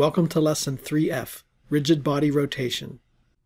Welcome to Lesson 3F, Rigid Body Rotation.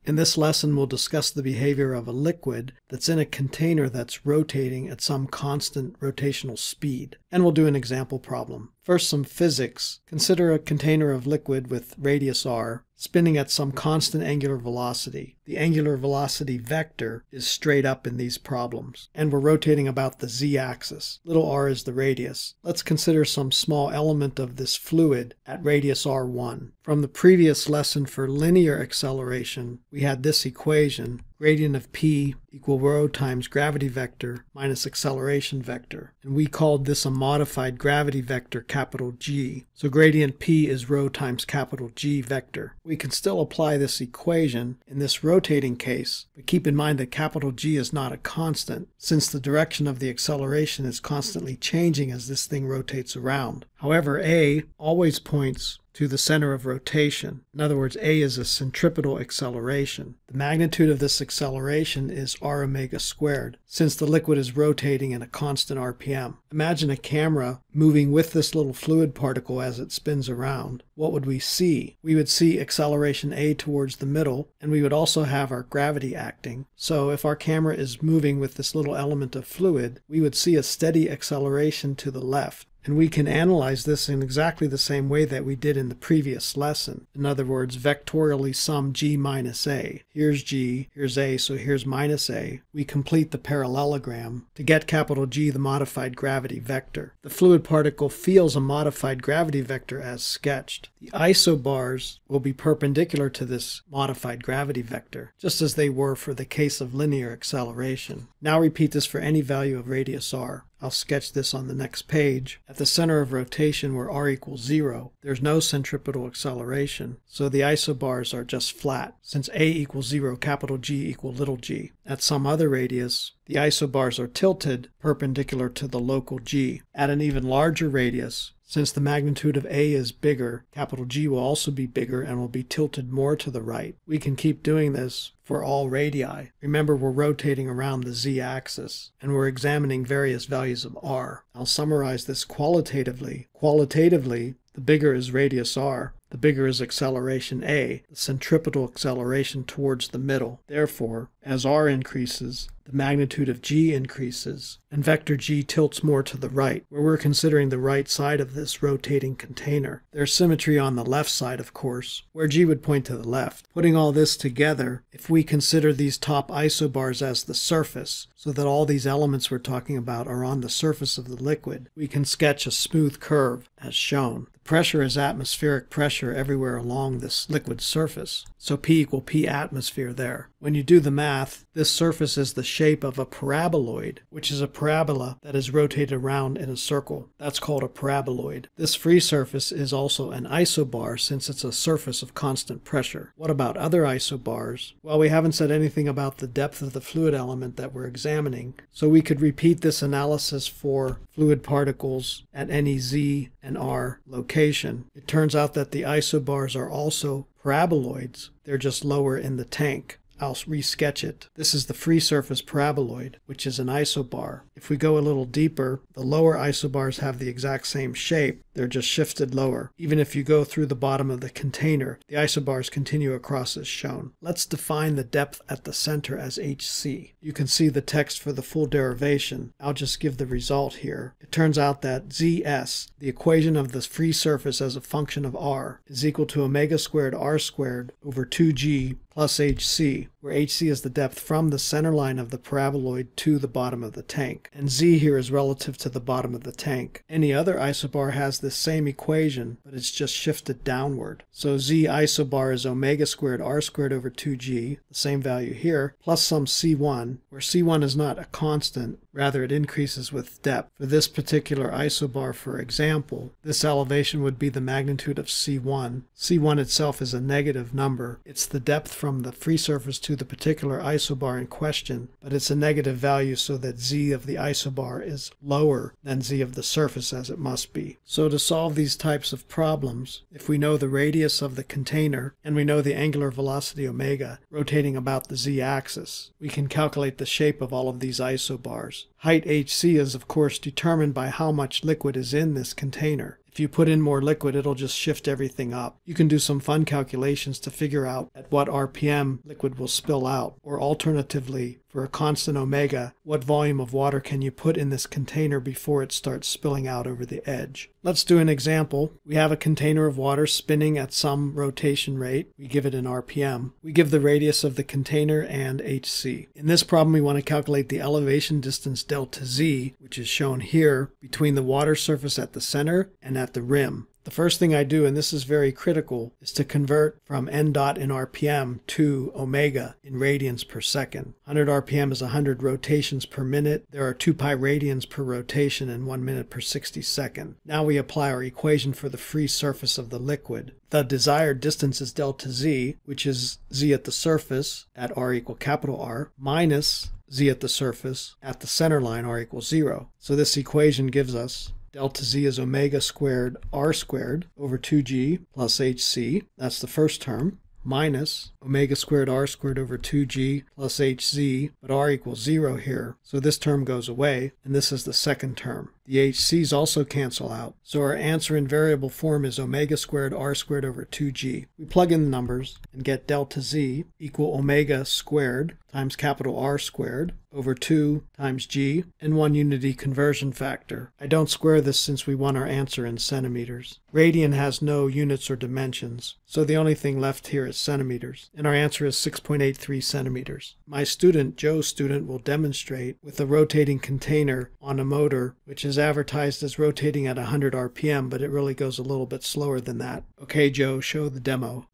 In this lesson, we'll discuss the behavior of a liquid that's in a container that's rotating at some constant rotational speed, and we'll do an example problem. First, some physics. Consider a container of liquid with radius r spinning at some constant angular velocity. The angular velocity vector is straight up in these problems, and we're rotating about the z-axis. Little r is the radius. Let's consider some small element of this fluid at radius r1. From the previous lesson for linear acceleration, we had this equation gradient of p equal rho times gravity vector minus acceleration vector. And we called this a modified gravity vector capital G. So gradient p is rho times capital G vector. We can still apply this equation in this rotating case, but keep in mind that capital G is not a constant, since the direction of the acceleration is constantly changing as this thing rotates around. However, A always points to the center of rotation. In other words, A is a centripetal acceleration. The magnitude of this acceleration is r omega squared, since the liquid is rotating in a constant RPM. Imagine a camera moving with this little fluid particle as it spins around. What would we see? We would see acceleration A towards the middle, and we would also have our gravity acting. So if our camera is moving with this little element of fluid, we would see a steady acceleration to the left. And we can analyze this in exactly the same way that we did in the previous lesson. In other words, vectorially sum g minus a. Here's g, here's a, so here's minus a. We complete the parallelogram to get capital G the modified gravity vector. The fluid particle feels a modified gravity vector as sketched. The isobars will be perpendicular to this modified gravity vector, just as they were for the case of linear acceleration. Now repeat this for any value of radius r. I'll sketch this on the next page. At the center of rotation where r equals 0, there's no centripetal acceleration, so the isobars are just flat, since a equals 0, capital G equal little g. At some other radius, the isobars are tilted perpendicular to the local g. At an even larger radius, since the magnitude of A is bigger, capital G will also be bigger and will be tilted more to the right. We can keep doing this for all radii. Remember, we're rotating around the z-axis, and we're examining various values of r. I'll summarize this qualitatively. Qualitatively, the bigger is radius r, the bigger is acceleration a, the centripetal acceleration towards the middle. Therefore, as r increases, the magnitude of g increases, and vector g tilts more to the right, where we're considering the right side of this rotating container. There's symmetry on the left side, of course, where g would point to the left. Putting all this together, if we consider these top isobars as the surface, so that all these elements we're talking about are on the surface of the liquid, we can sketch a smooth curve, as shown. The pressure is atmospheric pressure everywhere along this liquid surface, so P equal P atmosphere there. When you do the math, this surface is the shape of a paraboloid, which is a parabola that is rotated around in a circle. That's called a paraboloid. This free surface is also an isobar since it's a surface of constant pressure. What about other isobars? Well, we haven't said anything about the depth of the fluid element that we're examining, so we could repeat this analysis for fluid particles at any z and r location. It turns out that the isobars are also paraboloids. They're just lower in the tank. I'll resketch it. This is the free surface paraboloid, which is an isobar. If we go a little deeper, the lower isobars have the exact same shape, they're just shifted lower. Even if you go through the bottom of the container, the isobars continue across as shown. Let's define the depth at the center as hc. You can see the text for the full derivation. I'll just give the result here. It turns out that zs, the equation of the free surface as a function of r, is equal to omega squared r squared over 2g plus hc, where hc is the depth from the center line of the paraboloid to the bottom of the tank, and z here is relative to the bottom of the tank. Any other isobar has the same equation, but it's just shifted downward. So z isobar is omega squared r squared over 2g, the same value here, plus some c1, where c1 is not a constant, rather it increases with depth. For this particular isobar, for example, this elevation would be the magnitude of c1. c1 itself is a negative number. It's the depth from the free surface to the particular isobar in question, but it's a negative value so that z of the isobar is lower than z of the surface as it must be. So to solve these types of problems, if we know the radius of the container and we know the angular velocity omega rotating about the z-axis, we can calculate the shape of all of these isobars. Height hc is of course determined by how much liquid is in this container. If you put in more liquid, it'll just shift everything up. You can do some fun calculations to figure out at what RPM liquid will spill out, or alternatively, for a constant omega, what volume of water can you put in this container before it starts spilling out over the edge? Let's do an example. We have a container of water spinning at some rotation rate. We give it an RPM. We give the radius of the container and HC. In this problem, we want to calculate the elevation distance delta Z, which is shown here, between the water surface at the center and at the rim. The first thing I do, and this is very critical, is to convert from n dot in RPM to omega in radians per second. 100 RPM is 100 rotations per minute. There are 2 pi radians per rotation and 1 minute per 60 second. Now we apply our equation for the free surface of the liquid. The desired distance is delta z, which is z at the surface at r equal capital R, minus z at the surface at the center line r equals 0. So this equation gives us delta z is omega squared r squared over 2g plus hc. That's the first term minus omega squared r squared over 2g plus hc, but r equals 0 here, so this term goes away, and this is the second term. The hc's also cancel out, so our answer in variable form is omega squared r squared over 2g. We plug in the numbers and get delta z equal omega squared times capital R squared over 2 times g and one unity conversion factor. I don't square this since we want our answer in centimeters. Radian has no units or dimensions, so the only thing left here is centimeters and our answer is 6.83 centimeters. My student, Joe's student, will demonstrate with a rotating container on a motor, which is advertised as rotating at 100 RPM, but it really goes a little bit slower than that. Okay, Joe, show the demo.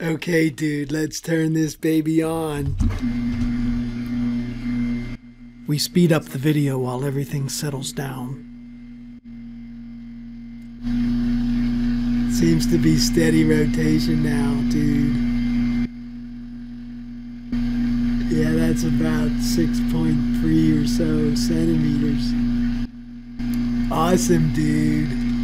Okay, dude, let's turn this baby on. We speed up the video while everything settles down. Seems to be steady rotation now, dude. Yeah, that's about 6.3 or so centimeters. Awesome, dude.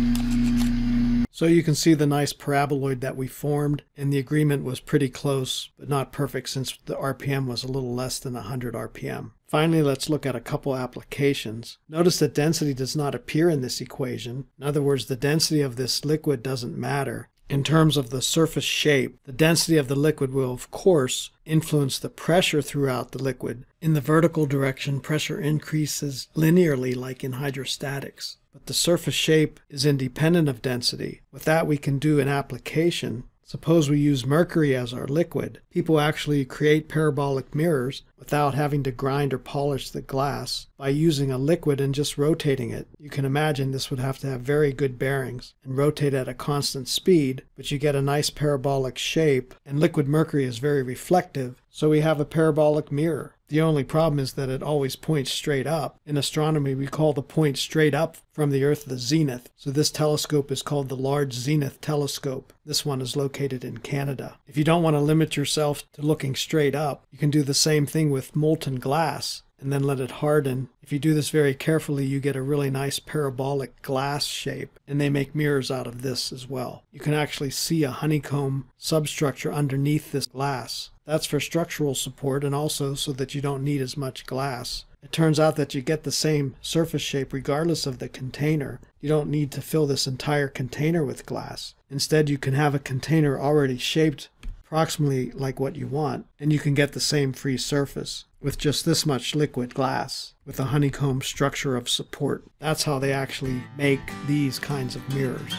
So you can see the nice paraboloid that we formed, and the agreement was pretty close, but not perfect since the RPM was a little less than 100 RPM. Finally, let's look at a couple applications. Notice that density does not appear in this equation. In other words, the density of this liquid doesn't matter in terms of the surface shape, the density of the liquid will, of course, influence the pressure throughout the liquid. In the vertical direction, pressure increases linearly like in hydrostatics. But the surface shape is independent of density. With that, we can do an application Suppose we use mercury as our liquid. People actually create parabolic mirrors without having to grind or polish the glass by using a liquid and just rotating it. You can imagine this would have to have very good bearings and rotate at a constant speed, but you get a nice parabolic shape, and liquid mercury is very reflective, so we have a parabolic mirror. The only problem is that it always points straight up. In astronomy, we call the point straight up from the Earth the zenith. So this telescope is called the Large Zenith Telescope. This one is located in Canada. If you don't want to limit yourself to looking straight up, you can do the same thing with molten glass and then let it harden. If you do this very carefully, you get a really nice parabolic glass shape, and they make mirrors out of this as well. You can actually see a honeycomb substructure underneath this glass. That's for structural support and also so that you don't need as much glass. It turns out that you get the same surface shape regardless of the container. You don't need to fill this entire container with glass. Instead, you can have a container already shaped approximately like what you want, and you can get the same free surface with just this much liquid glass with a honeycomb structure of support. That's how they actually make these kinds of mirrors.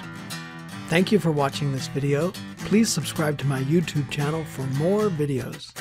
Thank you for watching this video. Please subscribe to my YouTube channel for more videos.